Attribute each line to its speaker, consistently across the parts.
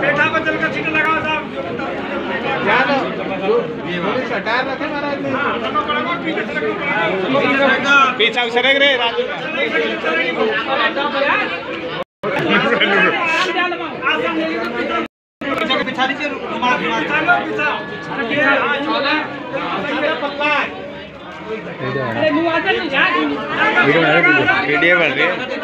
Speaker 1: पेठा को चल कर सीट लगाओ साहब।
Speaker 2: ने।
Speaker 3: पीछा सरक रे राजू
Speaker 1: पिछा लीजिए रुमाल
Speaker 3: वीडियो बन रही है।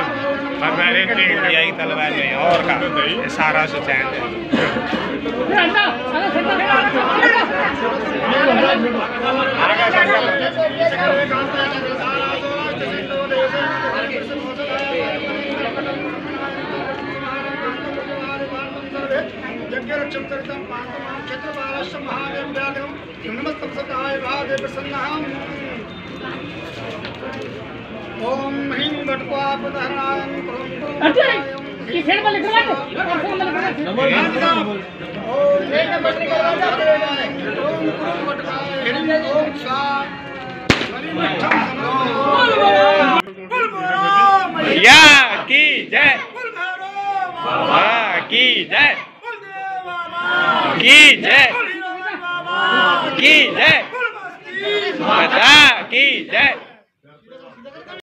Speaker 1: अरे
Speaker 3: आज का तलवार में और का। सारा सुचैन है।
Speaker 1: यज्ञरक्षं चरितं महादेव सदाय प्रसन्नहम्
Speaker 3: या की जय। हाँ की जय। की जय। की जय। बता की जय।